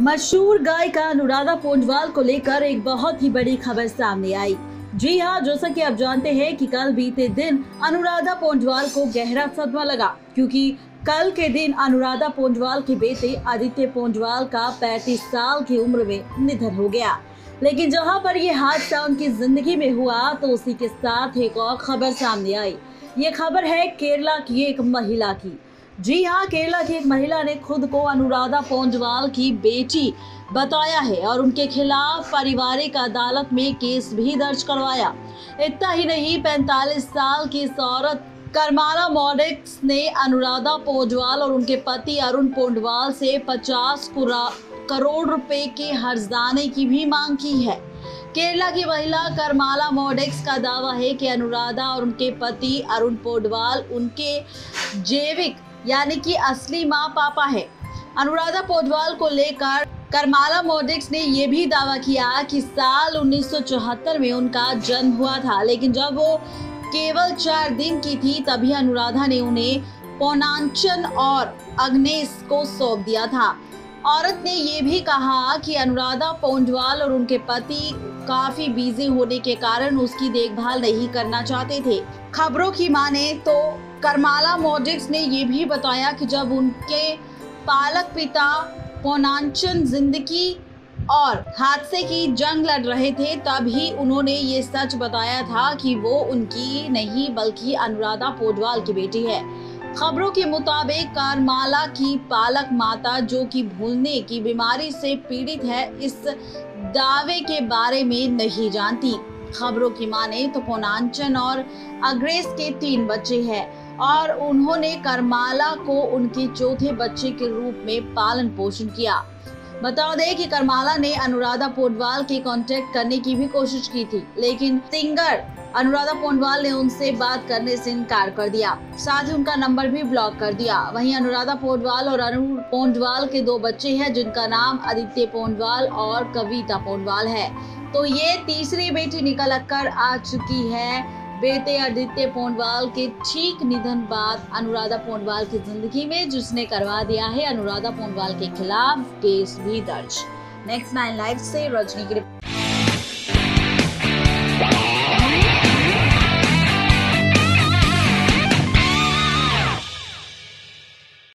मशहूर गायिका अनुराधा पोंडवाल को लेकर एक बहुत ही बड़ी खबर सामने आई। जी हाँ जैसा कि आप जानते हैं कि कल बीते दिन अनुराधा पोंडवाल को गहरा सदमा लगा, क्योंकि कल के दिन अनुराधा पोंडवाल के बेटे आदित्य पोंडवाल का 35 साल की उम्र में निधन हो गया। लेकिन जहाँ पर ये हादसा उनकी ज़िंदगी में हुआ तो उसी के साथ एक और खबर सामने आई। ये खबर है केरला की एक महिला की। जी हाँ केरला की एक महिला ने खुद को अनुराधा पोंजवाल की बेटी बताया है और उनके खिलाफ पारिवारिक अदालत में केस भी दर्ज करवाया। इतना ही नहीं 45 साल की इस औरत करमाला मॉडिक्स ने अनुराधा पोंजवाल और उनके पति अरुण पोंडवाल से 50 करोड़ रुपए के हर्जाने की भी मांग की है। केरला की महिला करमाला मॉडेक्स का दावा है कि अनुराधा और उनके पति अरुण पोडवाल उनके जैविक यानी कि असली माँ पापा है। अनुराधा पोडवाल को लेकर करमाला मोडिक्स ने यह भी दावा किया कि साल 1974 में उनका जन्म हुआ था, लेकिन जब वो केवल चार दिन की थी, तभी अनुराधा ने उन्हें पौनांचन और अग्नेश को सौंप दिया था। औरत ने यह भी कहा कि अनुराधा पोंडवाल और उनके पति काफ़ी बिज़ी होने के कारण उसकी देखभाल नहीं करना चाहते थे। खबरों की माने तो करमाला मोडिक्स ने ये भी बताया कि जब उनके पालक पिता पौनांचन ज़िंदगी और हादसे की जंग लड़ रहे थे, तभी उन्होंने ये सच बताया था कि वो उनकी नहीं, बल्कि अनुराधा पोडवाल की बेटी है। खबरों के मुताबिक कारमाला की पालक माता, जो कि भूलने की बीमारी से पीड़ित है, इस दावे के बारे में नहीं जानती। खबरों की माने तो पोनाचन और अग्रेस के तीन बच्चे हैं और उन्होंने करमाला को उनके चौथे बच्चे के रूप में पालन पोषण किया। बता दें कि करमाला ने अनुराधा पोडवाल के कांटेक्ट करने की भी कोशिश की थी, लेकिन सिंगर अनुराधा पोंडवाल ने उनसे बात करने से इनकार कर दिया। साथ ही उनका नंबर भी ब्लॉक कर दिया। वहीं अनुराधा पोडवाल और अनु पोंडवाल के दो बच्चे हैं, जिनका नाम आदित्य पोंडवाल और कविता पोंडवाल है। तो ये तीसरी बेटी निकल कर आ चुकी है बेटे आदित्य पोंडवाल के ठीक निधन बाद अनुराधा पोंडवाल की ज़िंदगी में जिसने करवा दिया है अनुराधा पोंडवाल के खिलाफ केस भी दर्ज। नेक्स्ट नाइन लाइव से रजनी की